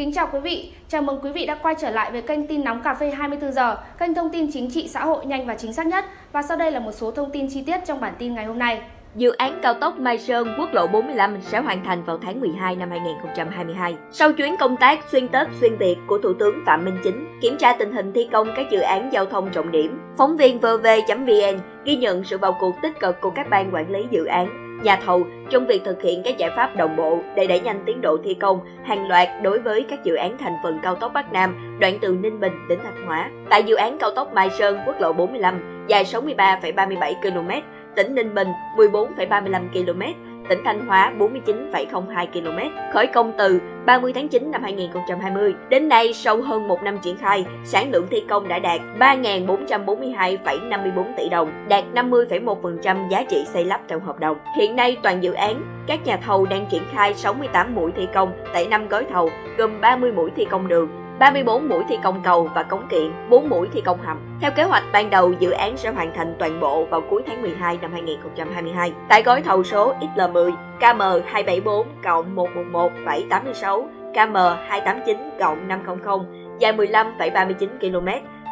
Kính chào quý vị, chào mừng quý vị đã quay trở lại với kênh tin nóng cà phê 24 giờ, kênh thông tin chính trị xã hội nhanh và chính xác nhất. Và sau đây là một số thông tin chi tiết trong bản tin ngày hôm nay. Dự án cao tốc Mai Sơn, quốc lộ 45 sẽ hoàn thành vào tháng 12 năm 2022. Sau chuyến công tác xuyên Tết xuyên Việt của Thủ tướng Phạm Minh Chính, kiểm tra tình hình thi công các dự án giao thông trọng điểm, phóng viên vv.vn ghi nhận sự vào cuộc tích cực của các ban quản lý dự án, nhà thầu trong việc thực hiện các giải pháp đồng bộ để đẩy nhanh tiến độ thi công hàng loạt đối với các dự án thành phần cao tốc Bắc Nam đoạn từ Ninh Bình đến Thanh Hóa. Tại dự án cao tốc Mai Sơn quốc lộ 45 dài 63,37 km, tỉnh Ninh Bình 14,35 km, tỉnh Thanh Hóa 49,02 km, khởi công từ 30 tháng 9 năm 2020. Đến nay, sau hơn một năm triển khai, sản lượng thi công đã đạt 3.442,54 tỷ đồng, đạt 50,1% giá trị xây lắp trong hợp đồng. Hiện nay, toàn dự án, các nhà thầu đang triển khai 68 mũi thi công tại 5 gói thầu, gồm 30 mũi thi công đường, 34 mũi thi công cầu và cống kiện, 4 mũi thi công hầm. Theo kế hoạch ban đầu, dự án sẽ hoàn thành toàn bộ vào cuối tháng 12 năm 2022. Tại gói thầu số XL10, KM274 cộng 111,86, KM289 cộng 500 dài 15,39 km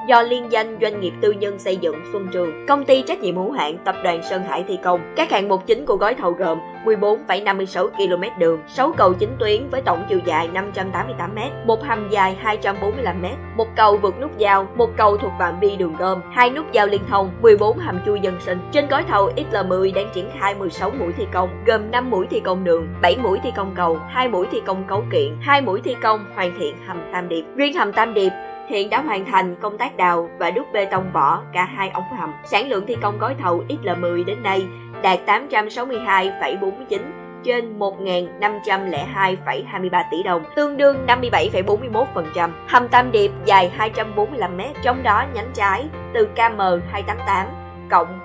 do liên danh doanh nghiệp tư nhân xây dựng Xuân Trường, công ty trách nhiệm hữu hạn tập đoàn Sơn Hải thi công. Các hạng mục chính của gói thầu gồm 14,56 km đường, 6 cầu chính tuyến với tổng chiều dài 588 m, một hầm dài 245 m, một cầu vượt nút giao, một cầu thuộc phạm vi đường gom, hai nút giao liên thông, 14 hầm chui dân sinh. Trên gói thầu XL10 đang triển khai 16 mũi thi công, gồm 5 mũi thi công đường, 7 mũi thi công cầu, 2 mũi thi công cấu kiện, 2 mũi thi công hoàn thiện hầm Tam Điệp. Riêng hầm Tam Điệp hiện đã hoàn thành công tác đào và đúc bê tông vỏ cả hai ống hầm. Sản lượng thi công gói thầu XL10 đến nay đạt 862,49 trên 1.502,23 tỷ đồng, tương đương 57,41%. Hầm Tam Điệp dài 245m, trong đó nhánh trái từ KM288 cộng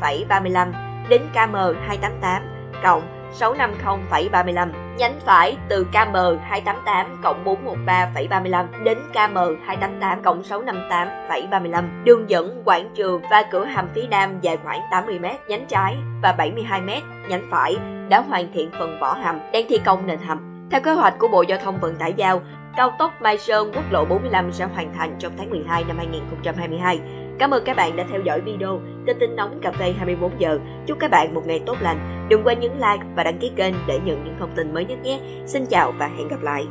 405,35 đến KM288 cộng 650,35. Nhánh phải từ KM288 cộng 413,35 đến KM288 cộng 658,35. Đường dẫn quảng trường và cửa hầm phía nam dài khoảng 80m, nhánh trái và 72m, nhánh phải đã hoàn thiện phần vỏ hầm, đang thi công nền hầm. Theo kế hoạch của Bộ Giao thông Vận tải giao, cao tốc Mai Sơn quốc lộ 45 sẽ hoàn thành trong tháng 12 năm 2022 Cảm ơn các bạn đã theo dõi video kênh tin nóng cà phê 24 giờ. Chúc các bạn một ngày tốt lành. Đừng quên nhấn like và đăng ký kênh để nhận những thông tin mới nhất nhé. Xin chào và hẹn gặp lại.